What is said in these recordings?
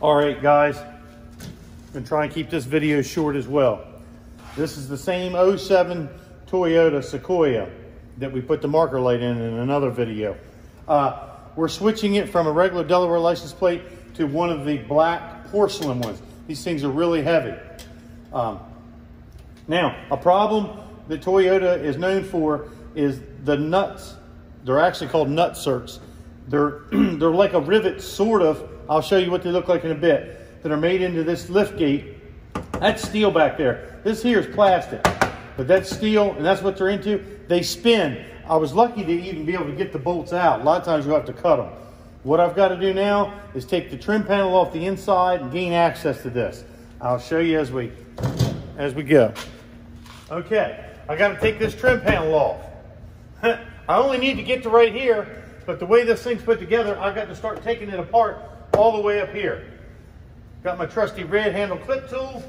All right, guys. I'm gonna try and keep this video short as well. This is the same 07 Toyota Sequoia that we put the marker light in in another video. Uh, we're switching it from a regular Delaware license plate to one of the black porcelain ones. These things are really heavy. Um, now, a problem that Toyota is known for is the nuts. They're actually called nutserts. They're, they're like a rivet, sort of. I'll show you what they look like in a bit. That are made into this lift gate. That's steel back there. This here is plastic, but that's steel, and that's what they're into. They spin. I was lucky to even be able to get the bolts out. A lot of times you have to cut them. What I've got to do now is take the trim panel off the inside and gain access to this. I'll show you as we, as we go. Okay, I got to take this trim panel off. I only need to get to right here, but the way this thing's put together, I've got to start taking it apart all the way up here. Got my trusty red handle clip tool.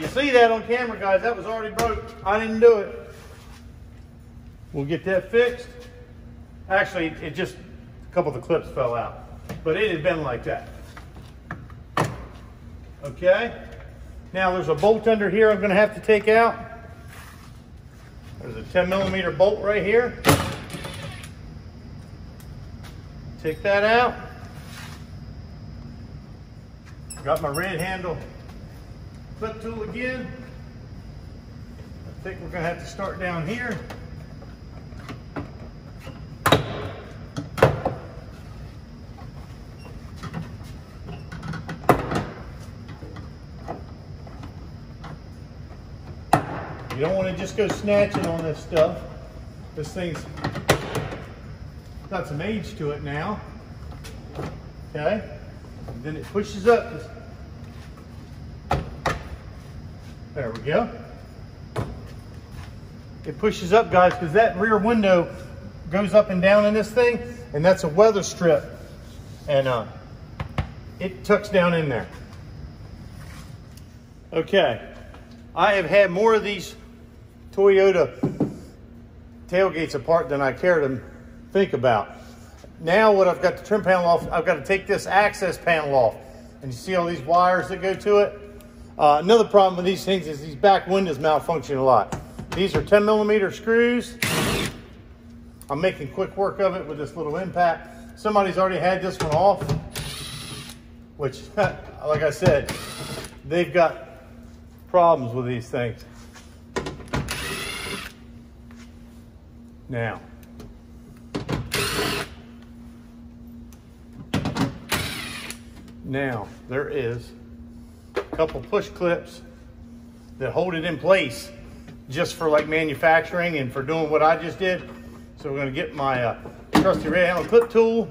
You see that on camera, guys. That was already broke. I didn't do it. We'll get that fixed. Actually, it just, a couple of the clips fell out. But it had been like that. Okay. Now there's a bolt under here I'm going to have to take out. There's a 10 millimeter bolt right here. Take that out. Got my red handle clip tool again. I think we're going to have to start down here. You don't want to just go snatching on this stuff. This thing's got some age to it now. Okay? And then it pushes up. There we go. It pushes up, guys, because that rear window goes up and down in this thing, and that's a weather strip. And uh, it tucks down in there. Okay. I have had more of these Toyota tailgates apart than I care to think about. Now what I've got the trim panel off, I've got to take this access panel off. And you see all these wires that go to it? Uh, another problem with these things is these back windows malfunction a lot. These are 10 millimeter screws. I'm making quick work of it with this little impact. Somebody's already had this one off, which, like I said, they've got problems with these things. Now, now there is a couple push clips that hold it in place just for like manufacturing and for doing what I just did. So we're gonna get my uh, trusty red handle clip tool.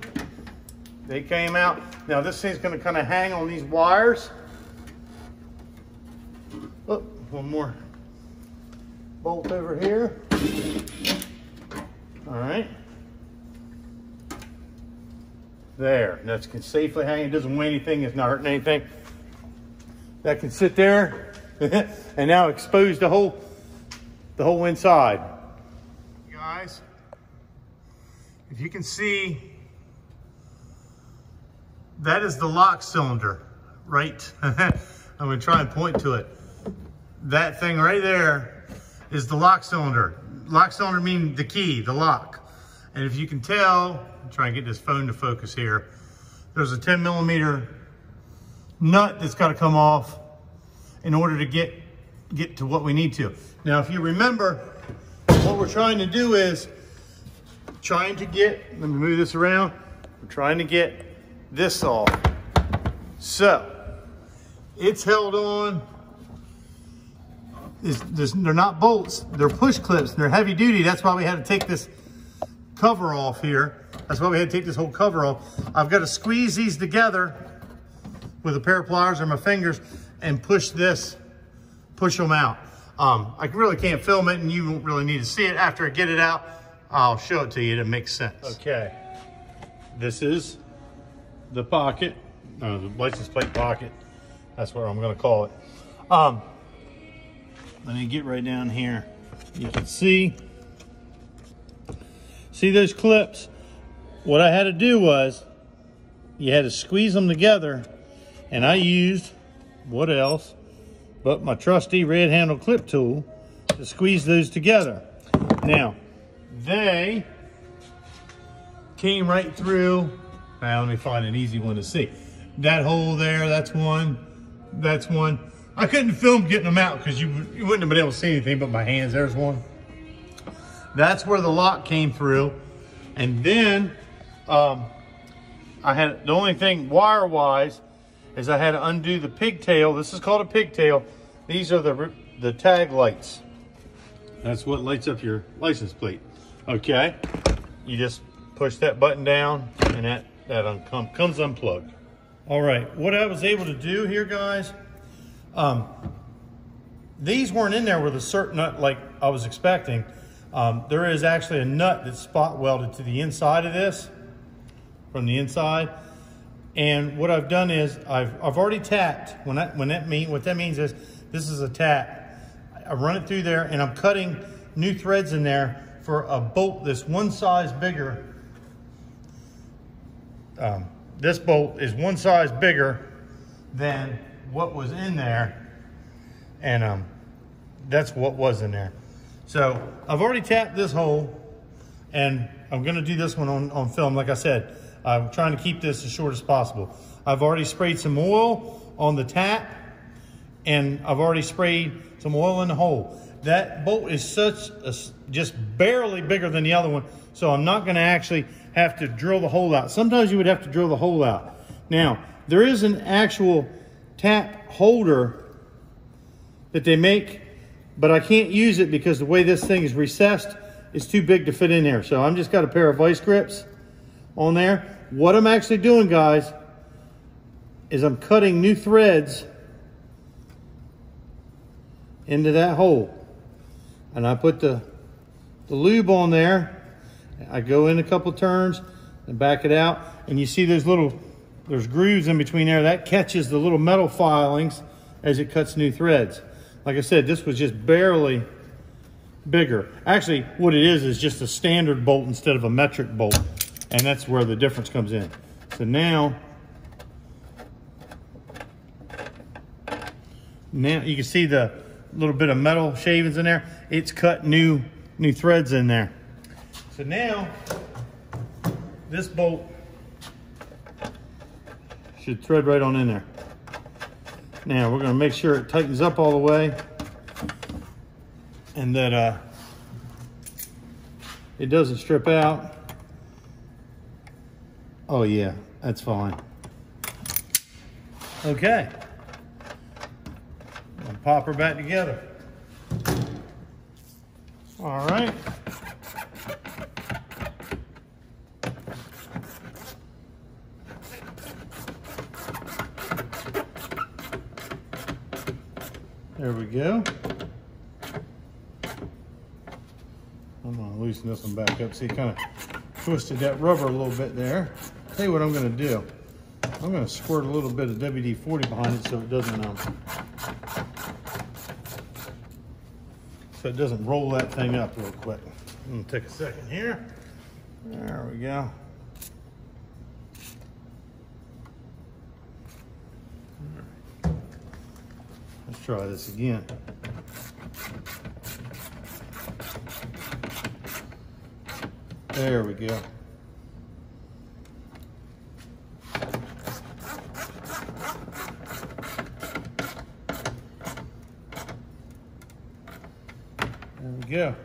They came out. Now this thing's gonna kind of hang on these wires. Oh, one more bolt over here. All right. There, that's can safely hang. It doesn't weigh anything. It's not hurting anything. That can sit there and now expose the whole, the whole inside. Guys, if you can see, that is the lock cylinder, right? I'm gonna try and point to it. That thing right there is the lock cylinder lock cylinder mean the key, the lock. And if you can tell, try and get this phone to focus here, there's a 10 millimeter nut that's got to come off in order to get, get to what we need to. Now, if you remember, what we're trying to do is trying to get, let me move this around, we're trying to get this off. So, it's held on is this, they're not bolts, they're push clips, they're heavy duty. That's why we had to take this cover off here. That's why we had to take this whole cover off. I've got to squeeze these together with a pair of pliers or my fingers and push this, push them out. Um, I really can't film it and you won't really need to see it. After I get it out, I'll show it to you. It makes sense. Okay. This is the pocket, uh, the license plate pocket. That's what I'm going to call it. Um, let me get right down here. You can see See those clips? What I had to do was, you had to squeeze them together, and I used, what else, but my trusty red handle clip tool to squeeze those together. Now, they came right through. Now, let me find an easy one to see. That hole there, that's one, that's one. I couldn't film getting them out because you, you wouldn't have been able to see anything but my hands. There's one. That's where the lock came through. And then um, I had, the only thing wire-wise is I had to undo the pigtail. This is called a pigtail. These are the, the tag lights. That's what lights up your license plate. Okay, you just push that button down and that, that uncom comes unplugged. All right, what I was able to do here, guys, um, these weren't in there with a certain nut like I was expecting. Um, there is actually a nut that's spot welded to the inside of this, from the inside. And what I've done is I've, I've already tapped, when that, when that mean, what that means is this is a tap. I run it through there and I'm cutting new threads in there for a bolt that's one size bigger. Um, this bolt is one size bigger than what was in there. And um, that's what was in there. So I've already tapped this hole and I'm gonna do this one on, on film. Like I said, I'm trying to keep this as short as possible. I've already sprayed some oil on the tap and I've already sprayed some oil in the hole. That bolt is such a, just barely bigger than the other one, so I'm not gonna actually have to drill the hole out. Sometimes you would have to drill the hole out. Now, there is an actual tap holder that they make, but I can't use it because the way this thing is recessed, is too big to fit in there. So I'm just got a pair of vice grips on there. What I'm actually doing, guys, is I'm cutting new threads into that hole. And I put the, the lube on there. I go in a couple turns and back it out. And you see those little, there's grooves in between there. That catches the little metal filings as it cuts new threads. Like I said, this was just barely bigger. Actually, what it is is just a standard bolt instead of a metric bolt. And that's where the difference comes in. So now, now you can see the little bit of metal shavings in there. It's cut new, new threads in there. So now, this bolt should thread right on in there. Now we're gonna make sure it tightens up all the way and that uh, it doesn't strip out. Oh yeah, that's fine. Okay pop her back together. All right. There we go. I'm gonna loosen this one back up. See, kind of twisted that rubber a little bit there. Tell you what I'm gonna do. I'm gonna squirt a little bit of WD-40 behind it so it doesn't um, so it doesn't roll that thing up real quick. I'm gonna take a second here. There we go. Try this again. There we go. There we go.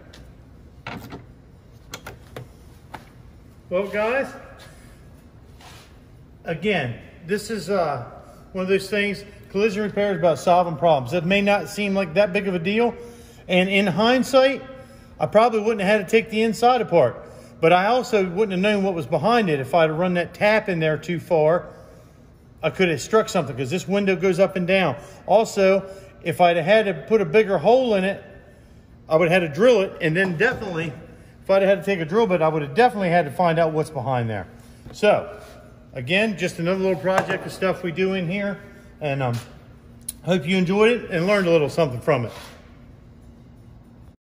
Well, guys, again, this is uh, one of those things, collision repair is about solving problems. It may not seem like that big of a deal. And in hindsight, I probably wouldn't have had to take the inside apart. But I also wouldn't have known what was behind it. If I'd run that tap in there too far, I could have struck something because this window goes up and down. Also, if I'd have had to put a bigger hole in it, I would have had to drill it, and then definitely, if I'd had to take a drill bit, I would have definitely had to find out what's behind there. So, again, just another little project of stuff we do in here, and um, hope you enjoyed it and learned a little something from it.